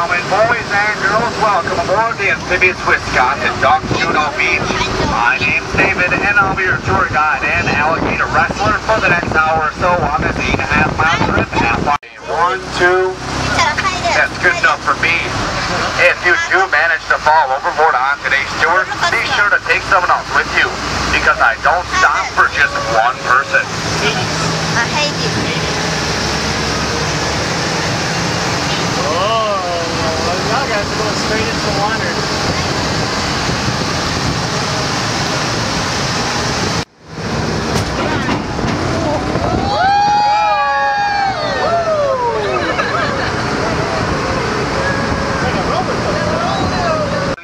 gentlemen, boys and girls, welcome aboard the amphibious Wisconsin Duck Juno Beach. My name's David, and I'll be your tour guide and alligator wrestler for the next hour or so on this eight and a half mile trip. One, two, that's good enough for me. If you do manage to fall overboard on today's tour, be sure to take someone else with you, because I don't stop for just one person. I hate you. Oh, y'all guys are going straight into the water.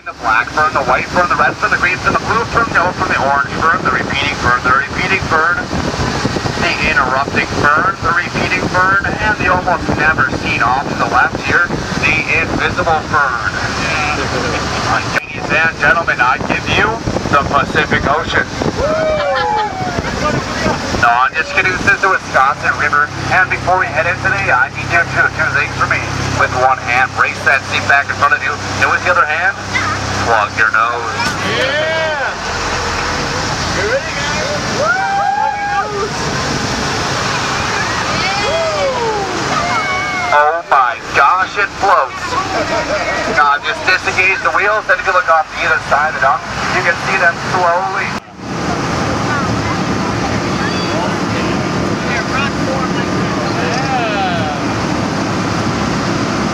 The black fern, the white fern, the red fern, the green fern, the blue fern, the fern, the orange fern, the repeating fern, the repeating fern, the interrupting fern, the repeating fern, and the almost never seen off to the left here, the invisible fern. Ladies and gentlemen, I give you the Pacific Ocean. No, I'm just kidding. This is the Wisconsin River. And before we head in today, I need you to do two things for me. With one hand, brace that seat back in front of you. And with the other hand, plug your nose. Yeah! You ready, guys? Oh my gosh, it floats. Now just disengage the wheels, then if you look off to either side of them, you can see them slowly. Yeah.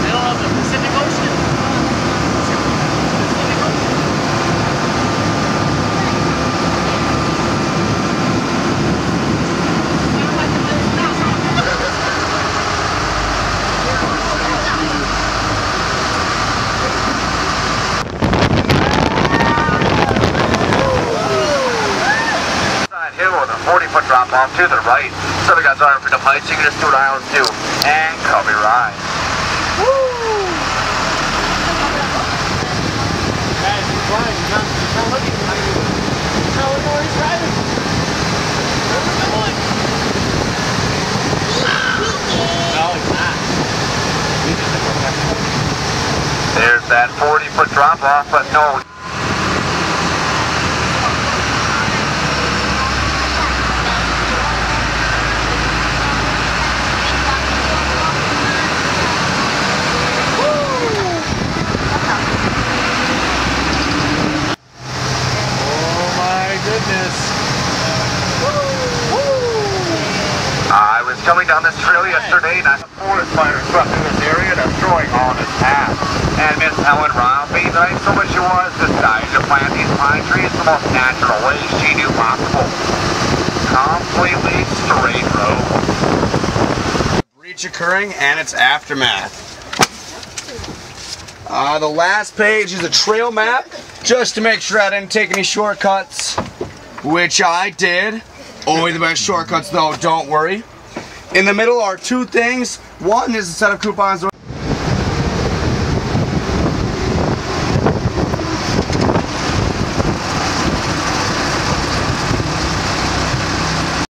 Middle of the Pacific Ocean. Pacific Ocean. Side hill with a 40 foot drop off to the right. So the guys are for the heights, you can just do what I always do. And cover your eyes. He's not, looking. Driving. No, he's not. There's that 40 foot drop off, but no. Oh my goodness. I was coming down this trail yesterday and I saw forest fire swept through this area, destroying all in its path. And Miss Helen Robbie died so much she was decided to plant these pine trees the most natural way she knew possible. Completely straight road. breach occurring and its aftermath. Uh, the last page is a trail map, just to make sure I didn't take any shortcuts, which I did. Only the best shortcuts though, don't worry. In the middle are two things. One is a set of coupons